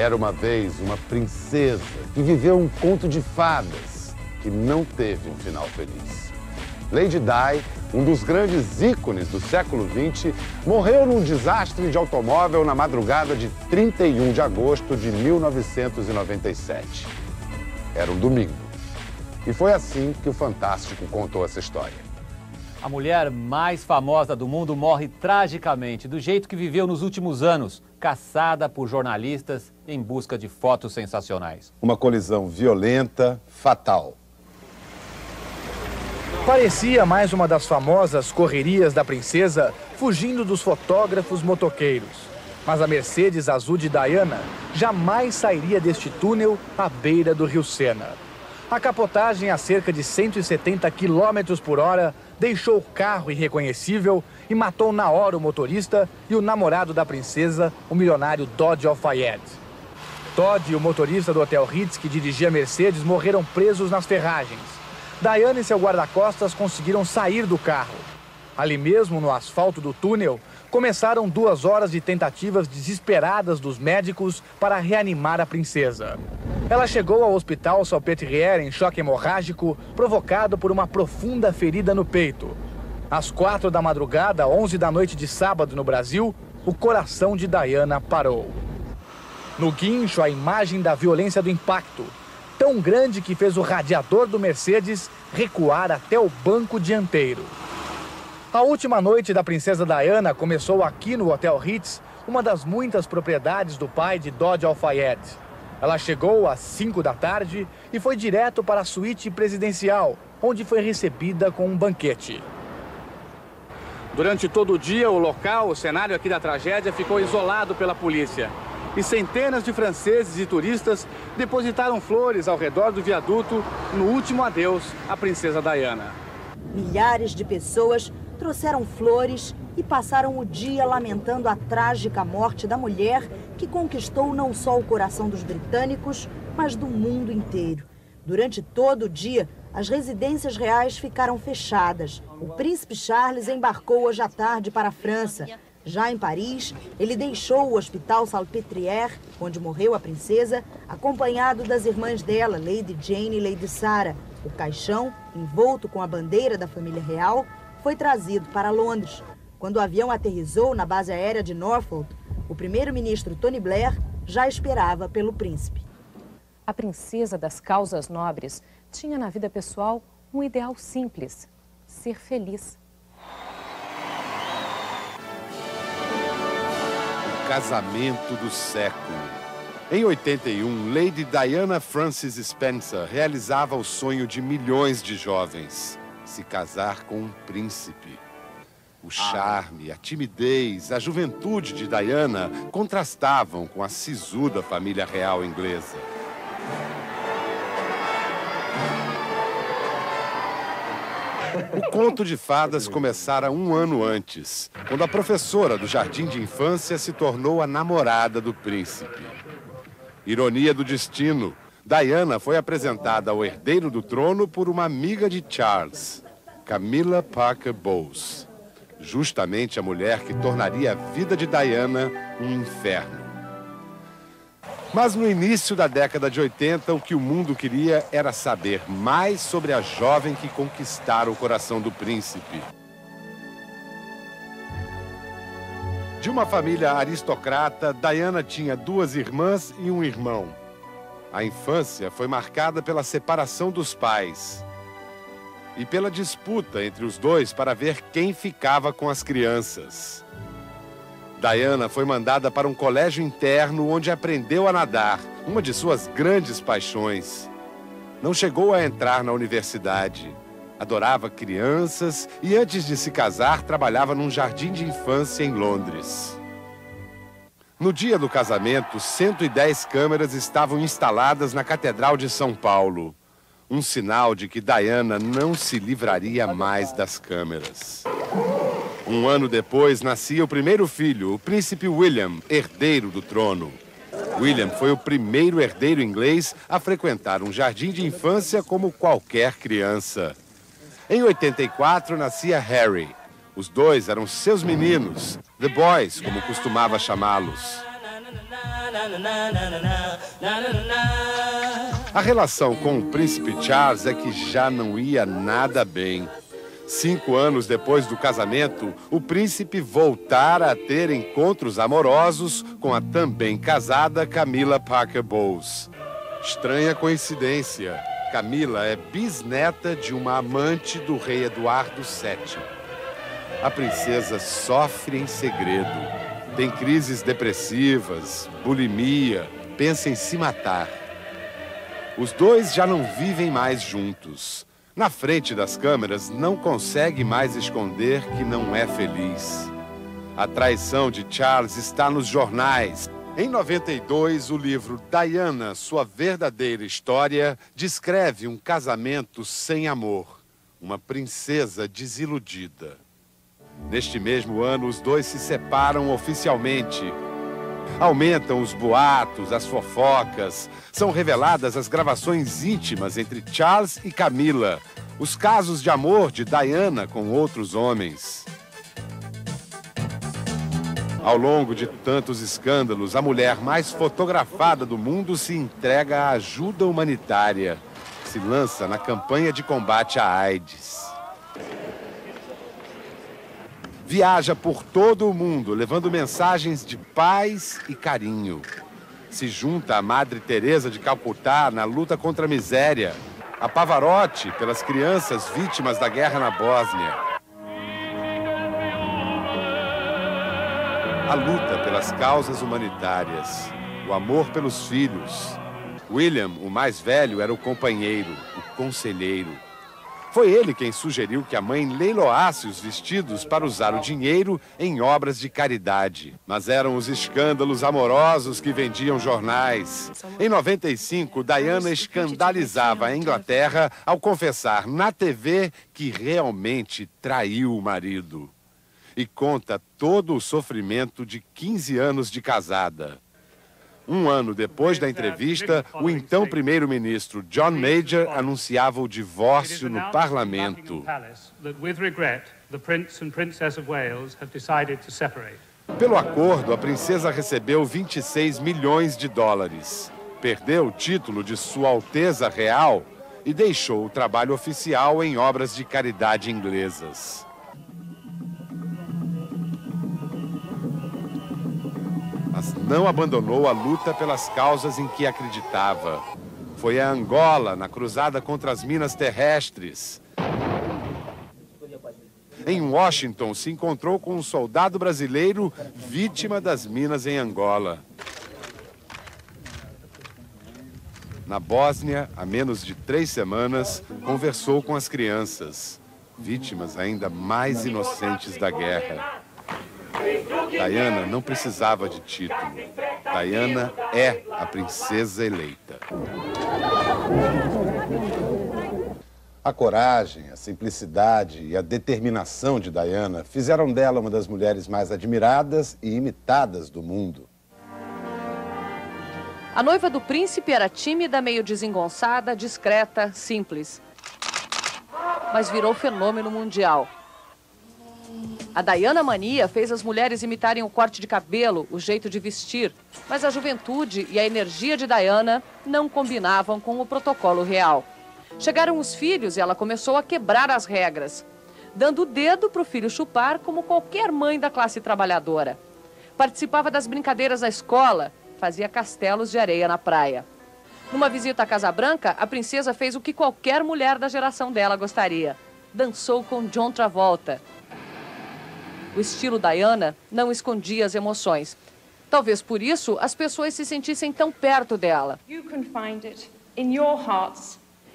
Era uma vez uma princesa que viveu um conto de fadas que não teve um final feliz. Lady Di, um dos grandes ícones do século XX, morreu num desastre de automóvel na madrugada de 31 de agosto de 1997. Era um domingo. E foi assim que o Fantástico contou essa história. A mulher mais famosa do mundo morre tragicamente, do jeito que viveu nos últimos anos, caçada por jornalistas em busca de fotos sensacionais. Uma colisão violenta, fatal. Parecia mais uma das famosas correrias da princesa fugindo dos fotógrafos motoqueiros. Mas a Mercedes azul de Diana jamais sairia deste túnel à beira do rio Sena. A capotagem a cerca de 170 km por hora deixou o carro irreconhecível e matou na hora o motorista e o namorado da princesa, o milionário Dodge Al-Fayed. Todd e o motorista do Hotel Ritz, que dirigia Mercedes, morreram presos nas ferragens. Diana e seu guarda-costas conseguiram sair do carro. Ali mesmo, no asfalto do túnel, começaram duas horas de tentativas desesperadas dos médicos para reanimar a princesa. Ela chegou ao hospital Salpêtrière em choque hemorrágico provocado por uma profunda ferida no peito. Às quatro da madrugada, onze da noite de sábado no Brasil, o coração de Diana parou. No guincho, a imagem da violência do impacto, tão grande que fez o radiador do Mercedes recuar até o banco dianteiro. A última noite da princesa Diana começou aqui no Hotel Ritz, uma das muitas propriedades do pai de Dodge Al-Fayed. Ela chegou às 5 da tarde e foi direto para a suíte presidencial, onde foi recebida com um banquete. Durante todo o dia, o local, o cenário aqui da tragédia, ficou isolado pela polícia. E centenas de franceses e turistas depositaram flores ao redor do viaduto no último adeus à princesa Diana. Milhares de pessoas trouxeram flores e passaram o dia lamentando a trágica morte da mulher que conquistou não só o coração dos britânicos, mas do mundo inteiro. Durante todo o dia, as residências reais ficaram fechadas. O príncipe Charles embarcou hoje à tarde para a França. Já em Paris, ele deixou o hospital Salpêtrière, onde morreu a princesa, acompanhado das irmãs dela, Lady Jane e Lady Sarah. O caixão, envolto com a bandeira da família real, foi trazido para Londres. Quando o avião aterrizou na base aérea de Norfolk, o primeiro-ministro Tony Blair já esperava pelo príncipe. A princesa das causas nobres tinha na vida pessoal um ideal simples: ser feliz. O casamento do século. Em 81, Lady Diana Frances Spencer realizava o sonho de milhões de jovens se casar com um príncipe. O charme, a timidez, a juventude de Diana contrastavam com a sisuda família real inglesa. O conto de fadas começara um ano antes, quando a professora do jardim de infância se tornou a namorada do príncipe. Ironia do destino, Diana foi apresentada ao herdeiro do trono por uma amiga de Charles, Camilla Parker Bowles, justamente a mulher que tornaria a vida de Diana um inferno. Mas no início da década de 80, o que o mundo queria era saber mais sobre a jovem que conquistara o coração do príncipe. De uma família aristocrata, Diana tinha duas irmãs e um irmão. A infância foi marcada pela separação dos pais e pela disputa entre os dois para ver quem ficava com as crianças. Diana foi mandada para um colégio interno onde aprendeu a nadar, uma de suas grandes paixões. Não chegou a entrar na universidade. Adorava crianças e, antes de se casar, trabalhava num jardim de infância em Londres. No dia do casamento, 110 câmeras estavam instaladas na Catedral de São Paulo. Um sinal de que Diana não se livraria mais das câmeras. Um ano depois, nascia o primeiro filho, o príncipe William, herdeiro do trono. William foi o primeiro herdeiro inglês a frequentar um jardim de infância como qualquer criança. Em 84, nascia Harry, os dois eram seus meninos, The Boys, como costumava chamá-los. A relação com o príncipe Charles é que já não ia nada bem. Cinco anos depois do casamento, o príncipe voltara a ter encontros amorosos com a também casada Camila Parker Bowles. Estranha coincidência. Camila é bisneta de uma amante do rei Eduardo VII. A princesa sofre em segredo. Tem crises depressivas, bulimia, pensa em se matar. Os dois já não vivem mais juntos. Na frente das câmeras, não consegue mais esconder que não é feliz. A traição de Charles está nos jornais. Em 92, o livro Diana, Sua Verdadeira História, descreve um casamento sem amor, uma princesa desiludida. Neste mesmo ano, os dois se separam oficialmente. Aumentam os boatos, as fofocas. São reveladas as gravações íntimas entre Charles e Camila, os casos de amor de Diana com outros homens. Ao longo de tantos escândalos, a mulher mais fotografada do mundo se entrega à ajuda humanitária. Se lança na campanha de combate à AIDS. Viaja por todo o mundo, levando mensagens de paz e carinho. Se junta a Madre Teresa de Calcutá na luta contra a miséria. A Pavarotti pelas crianças vítimas da guerra na Bósnia. A luta pelas causas humanitárias. O amor pelos filhos. William, o mais velho, era o companheiro, o conselheiro. Foi ele quem sugeriu que a mãe leiloasse os vestidos para usar o dinheiro em obras de caridade. Mas eram os escândalos amorosos que vendiam jornais. Em 95, Diana escandalizava a Inglaterra ao confessar na TV que realmente traiu o marido. E conta todo o sofrimento de 15 anos de casada. Um ano depois da entrevista, o então primeiro-ministro John Major anunciava o divórcio no parlamento. Pelo acordo, a princesa recebeu 26 milhões de dólares. Perdeu o título de Sua Alteza Real e deixou o trabalho oficial em obras de caridade inglesas. Mas não abandonou a luta pelas causas em que acreditava. Foi a Angola, na cruzada contra as minas terrestres. Em Washington, se encontrou com um soldado brasileiro vítima das minas em Angola. Na Bósnia, há menos de três semanas, conversou com as crianças, vítimas ainda mais inocentes da guerra. Diana não precisava de título. Diana é a princesa eleita. A coragem, a simplicidade e a determinação de Diana fizeram dela uma das mulheres mais admiradas e imitadas do mundo. A noiva do príncipe era tímida, meio desengonçada, discreta, simples. Mas virou fenômeno mundial. A Diana Mania fez as mulheres imitarem o corte de cabelo, o jeito de vestir, mas a juventude e a energia de Diana não combinavam com o protocolo real. Chegaram os filhos e ela começou a quebrar as regras, dando o dedo para o filho chupar como qualquer mãe da classe trabalhadora. Participava das brincadeiras na escola, fazia castelos de areia na praia. Numa visita à Casa Branca, a princesa fez o que qualquer mulher da geração dela gostaria: dançou com John Travolta o estilo Diana não escondia as emoções. Talvez por isso as pessoas se sentissem tão perto dela.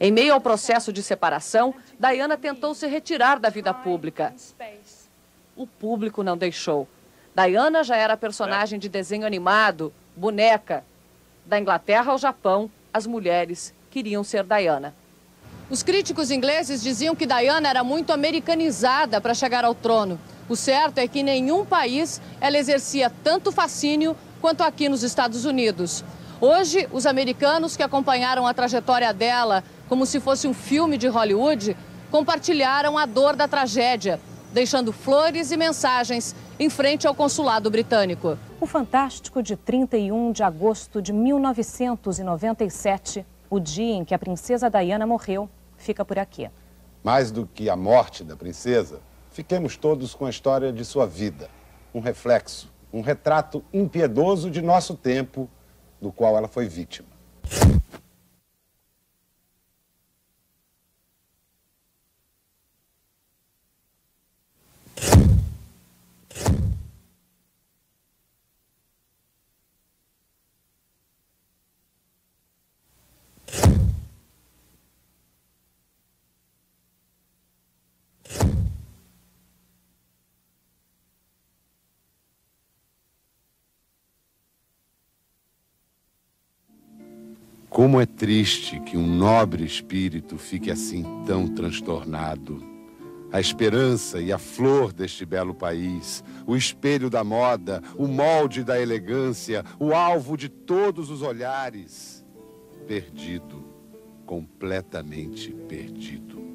Em meio ao processo de separação, Diana tentou se retirar da vida pública. O público não deixou. Diana já era personagem de desenho animado, boneca. Da Inglaterra ao Japão, as mulheres queriam ser Diana. Os críticos ingleses diziam que Diana era muito americanizada para chegar ao trono. O certo é que nenhum país ela exercia tanto fascínio quanto aqui nos Estados Unidos. Hoje, os americanos que acompanharam a trajetória dela como se fosse um filme de Hollywood compartilharam a dor da tragédia, deixando flores e mensagens em frente ao consulado britânico. O fantástico de 31 de agosto de 1997, o dia em que a princesa Diana morreu, fica por aqui. Mais do que a morte da princesa, fiquemos todos com a história de sua vida. Um reflexo, um retrato impiedoso de nosso tempo, do qual ela foi vítima. Como é triste que um nobre espírito fique assim tão transtornado. A esperança e a flor deste belo país, o espelho da moda, o molde da elegância, o alvo de todos os olhares. Perdido, completamente perdido.